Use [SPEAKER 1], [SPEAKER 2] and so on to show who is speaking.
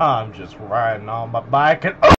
[SPEAKER 1] I'm just riding on my bike and oh!